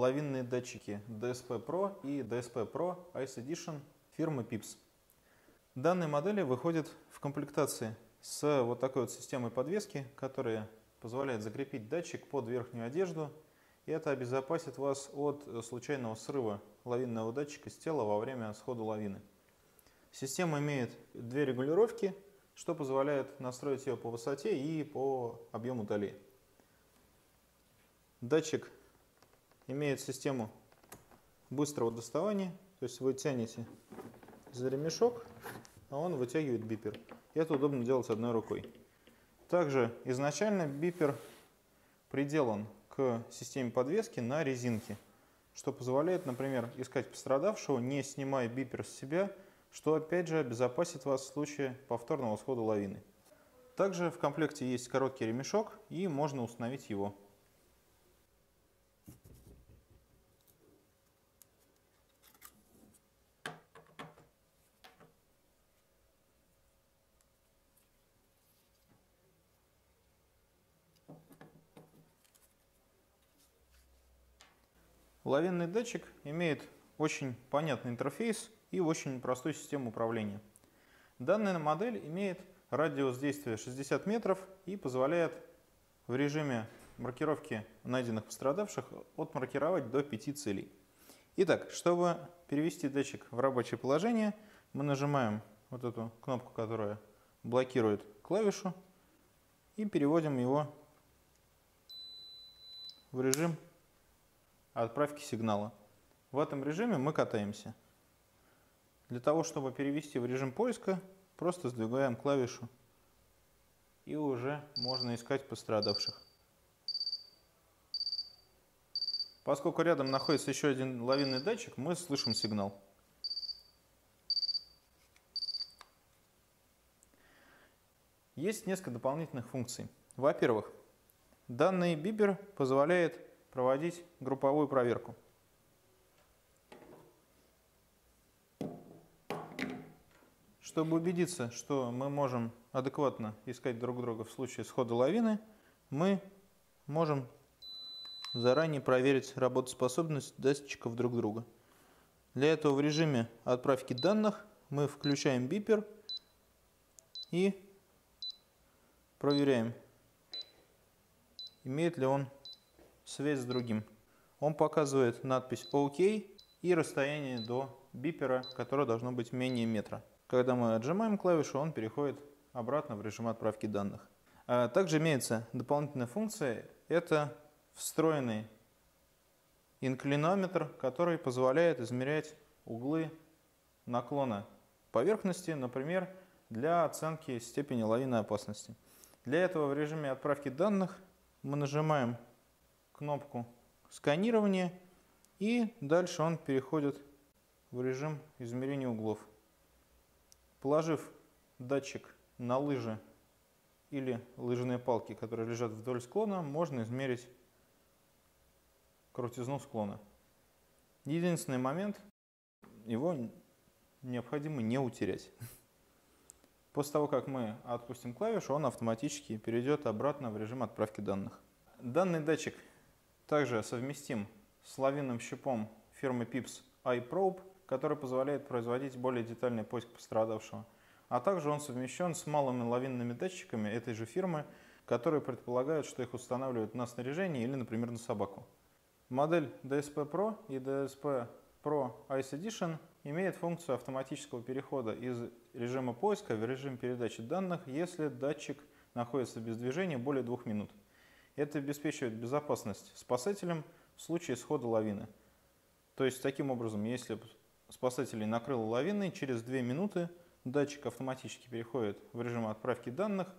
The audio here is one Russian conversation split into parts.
лавинные датчики DSP Pro и DSP Pro Ice Edition фирмы Pips. Данные модели выходят в комплектации с вот такой вот системой подвески, которая позволяет закрепить датчик под верхнюю одежду. И это обезопасит вас от случайного срыва лавинного датчика с тела во время схода лавины. Система имеет две регулировки, что позволяет настроить ее по высоте и по объему долей. Датчик имеет систему быстрого доставания, то есть вы тянете за ремешок, а он вытягивает бипер. И это удобно делать одной рукой. Также изначально бипер приделан к системе подвески на резинке, что позволяет, например, искать пострадавшего, не снимая бипер с себя, что опять же обезопасит вас в случае повторного схода лавины. Также в комплекте есть короткий ремешок и можно установить его. Лавинный датчик имеет очень понятный интерфейс и очень простую систему управления. Данная модель имеет радиус действия 60 метров и позволяет в режиме маркировки найденных пострадавших отмаркировать до 5 целей. Итак, чтобы перевести датчик в рабочее положение, мы нажимаем вот эту кнопку, которая блокирует клавишу, и переводим его в режим отправки сигнала. В этом режиме мы катаемся. Для того, чтобы перевести в режим поиска, просто сдвигаем клавишу и уже можно искать пострадавших. Поскольку рядом находится еще один лавинный датчик, мы слышим сигнал. Есть несколько дополнительных функций. Во-первых, данный бибер позволяет проводить групповую проверку. Чтобы убедиться, что мы можем адекватно искать друг друга в случае схода лавины, мы можем заранее проверить работоспособность датчиков друг друга. Для этого в режиме отправки данных мы включаем бипер и проверяем, имеет ли он связь с другим. Он показывает надпись ОК и расстояние до бипера, которое должно быть менее метра. Когда мы отжимаем клавишу, он переходит обратно в режим отправки данных. А также имеется дополнительная функция, это встроенный инклинометр, который позволяет измерять углы наклона поверхности, например, для оценки степени лавинной опасности. Для этого в режиме отправки данных мы нажимаем кнопку сканирования и дальше он переходит в режим измерения углов. Положив датчик на лыжи или лыжные палки, которые лежат вдоль склона, можно измерить крутизну склона. Единственный момент, его необходимо не утерять. После того, как мы отпустим клавишу, он автоматически перейдет обратно в режим отправки данных. Данный датчик также совместим с лавинным щупом фирмы Pips iProbe, который позволяет производить более детальный поиск пострадавшего. А также он совмещен с малыми лавинными датчиками этой же фирмы, которые предполагают, что их устанавливают на снаряжение или, например, на собаку. Модель DSP Pro и DSP Pro Ice Edition имеет функцию автоматического перехода из режима поиска в режим передачи данных, если датчик находится без движения более двух минут. Это обеспечивает безопасность спасателям в случае схода лавины. То есть, таким образом, если спасателей накрыло лавиной, через 2 минуты датчик автоматически переходит в режим отправки данных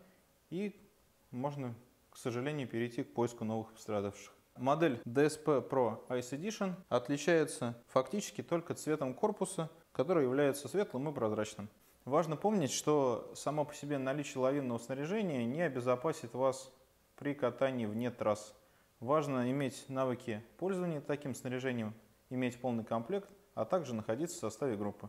и можно, к сожалению, перейти к поиску новых пострадавших. Модель DSP Pro Ice Edition отличается фактически только цветом корпуса, который является светлым и прозрачным. Важно помнить, что само по себе наличие лавинного снаряжения не обезопасит вас при катании вне трасс. Важно иметь навыки пользования таким снаряжением, иметь полный комплект, а также находиться в составе группы.